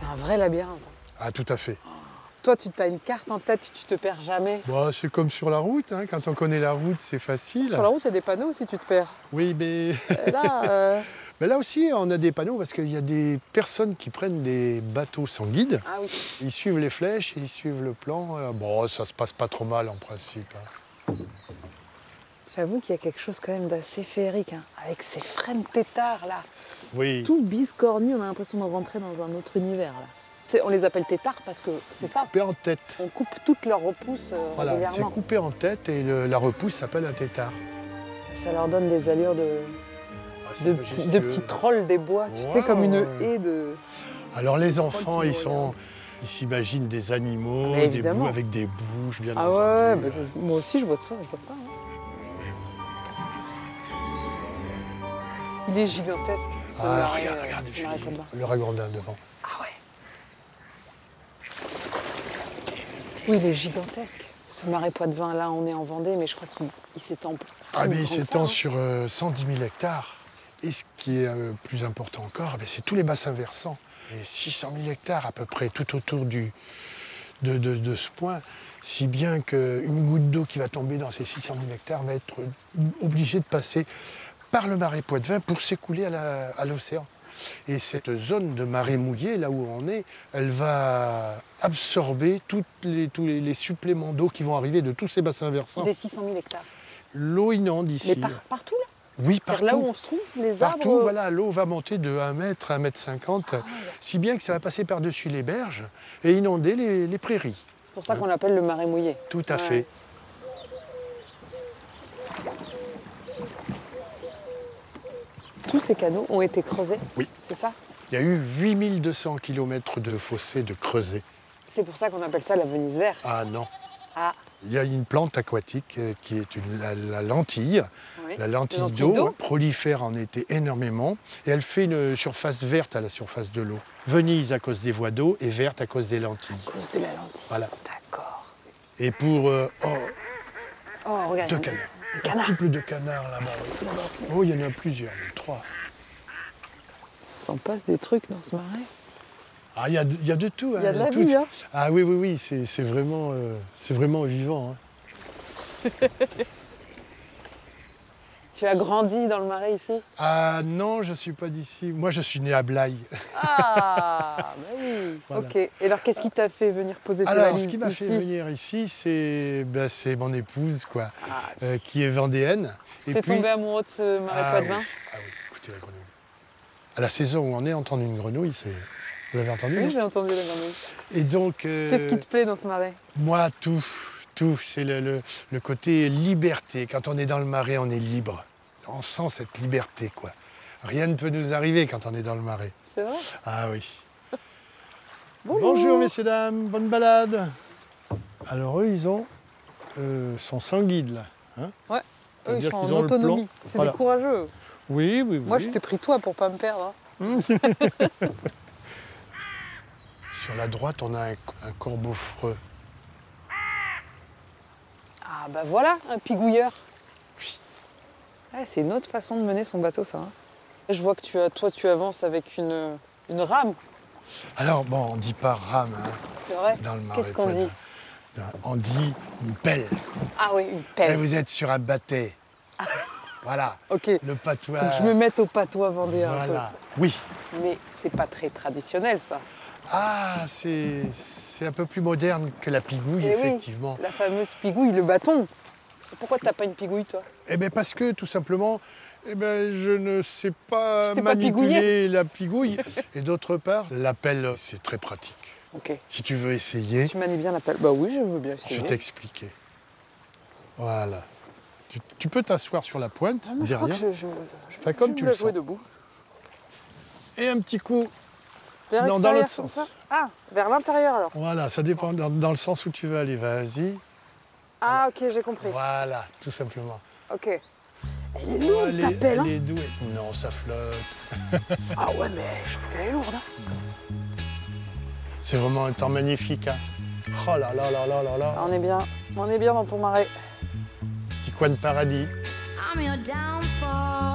C'est un vrai labyrinthe. Ah, tout à fait. Toi, tu as une carte en tête, tu te perds jamais. Bon, c'est comme sur la route, hein. quand on connaît la route, c'est facile. Sur la route, il y a des panneaux si tu te perds. Oui, mais... Là, euh, mais là aussi, on a des panneaux parce qu'il y a des personnes qui prennent des bateaux sans guide. ah oui. Ils suivent les flèches, ils suivent le plan. Euh, Bon, ça se passe pas trop mal en principe. hein. J'avoue qu'il y a quelque chose quand même d'assez féerique, hein, avec ces frênes têtards là. Oui. Tout biscornu, on a l'impression de rentrer dans un autre univers là. On les appelle têtards parce que c'est ça. Coupé en tête. On coupe toutes leurs repousses euh, Voilà, c'est coupé en tête et le- la repousse s'appelle un tétard. Ça leur donne des allures de, Ah, de, petits, majestueux. de petits trolls des bois, tu sais, comme une haie de. Alors les enfants, ils sont, ils s'imaginent des animaux, des bouts avec des bouches, bien Ah ouais, ouais, bah, moi aussi je vois ça, je vois ça. hein. Il est gigantesque, ce Ah, marais, regarde, euh, regarde, ce marais Poitevin. le ragondin devant. Ah ouais. Oui, il est gigantesque. Ce marais Poitevin, là, on est en Vendée, mais je crois qu'il il s'étend. Ah, mais il s'étend hein. sur euh, 110 000 hectares. Et ce qui est euh, plus important encore, eh c'est tous les bassins versants. Et 600 000 hectares à peu près tout autour du, de, de- de ce point. Si bien qu'une goutte d'eau qui va tomber dans ces 600 000 hectares va être obligée de passer par le marais Poitevin pour s'écouler à l'océan. Et cette zone de marée mouillée, là où on est, elle va absorber toutes les- tous les, les suppléments d'eau qui vont arriver de tous ces bassins versants. Des 600 000 hectares. L'eau inonde ici. Mais par- partout, là Oui, partout. là où on se trouve, les arbres Partout, voilà, l'eau va monter de 1 mètre à 1 mètre 50, Ah si bien que ça va passer par-dessus les berges et inonder les, les prairies. C'est pour ça qu'on l'appelle le marais mouillé. Tout à Ouais. fait. Tous ces canaux ont été creusés Oui. C'est ça? Il y a eu 8200 km de fossés de creusés. C'est pour ça qu'on appelle ça la Venise verte. Ah non. Ah, Il y a une plante aquatique euh, qui est une- la, la lentille. oui. La lentille lentille d'eau prolifère en été énormément et elle fait une surface verte à la surface de l'eau. Venise à cause des voies d'eau et verte à cause des lentilles. À cause de la lentille. Voilà. D'accord. Et pour euh, oh, Oh, regarde. deux canards. Un canard. Couple de canards là-bas. oui. Oh, il y en a plusieurs, trois. s'en passe des trucs dans ce marais. Ah, il y a, de- il y a de tout. Il y a de la tout. vie, hein. Ah oui, oui, oui, c'est vraiment, euh, c'est vraiment vivant. hein. Tu as grandi dans le marais ici? Ah non, je suis pas d'ici. Moi, je suis né à Blaye. Ah, bah oui. Voilà. Ok. Et alors, qu'est-ce qui t'a fait venir poser tes Alors, ce qui m'a fait venir ici, c'est ben, mon épouse, quoi, Ah, euh, qui est vendéenne. T'es puis- tombé amoureux de ce marais ah, Poitevin? oui. ah oui, écoutez la grenouille. À la saison où on est, entendre une grenouille, c'est... Vous avez entendu Oui, j'ai entendu la grenouille. Et donc, euh, Qu'est-ce qui te plaît dans ce marais? moi, tout, tout, c'est le, le- le côté liberté. Quand on est dans le marais, on est libre. On sent cette liberté, quoi. Rien ne peut nous arriver quand on est dans le marais. C'est vrai? Ah oui. Bonjour. Bonjour, messieurs, dames, bonne balade. Alors eux, ils ont, euh, sont sans guide, là. hein? Ouais. Eux, ils sont en autonomie. C'est Voilà. des courageux. Oui, oui, oui. Moi, je t'ai pris toi pour pas me perdre. hein. Sur la droite, on a un, un corbeau freux. Ah, bah voilà, un pigouilleur. Ah, c'est une autre façon de mener son bateau, ça. hein. Je vois que tu as, toi, tu avances avec une, une rame. Alors, bon, on dit pas rame hein, C'est vrai dans le. Qu'est-ce qu'on dit? On dit une pelle. Ah oui, une Et pelle. vous êtes sur un bateau. voilà, Ok. le patois. Faut que je me mette au patois vendéen. Voilà, oui. Mais c'est pas très traditionnel, ça. Ah, c'est c'est un peu plus moderne que la pigouille, Eh oui, effectivement. La fameuse pigouille, le bâton. Pourquoi t'as pas une pigouille, toi? Eh bien, parce que, tout simplement, eh ben, je ne sais pas Tu pas manipuler la pigouille. Et d'autre part, la pelle, c'est très pratique. Ok. Si tu veux essayer, Tu manies bien la pelle Bah oui, je veux bien je essayer. vais t'expliquer. Voilà. Tu, tu peux t'asseoir sur la pointe, Ah, moi, je crois que derrière, je, je, je, comme je tu le jouer debout. et un petit coup. Vers Non, dans l'autre sens. Ah, vers l'intérieur alors. Voilà, ça dépend dans, dans le sens où tu veux aller. Vas-y. Ah, ok, j'ai compris. Voilà, tout simplement. Ok. Elle est lourde, elle, ta pelle. elle hein. est douée. Non, ça flotte. Ah ouais, mais je trouve qu'elle est lourde. hein. C'est vraiment un temps magnifique. hein. Oh là là là là là là. On est bien, on est bien dans ton marais. Petit coin de paradis. I'm your downfall.